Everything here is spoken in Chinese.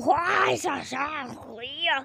哗一下啥回呀？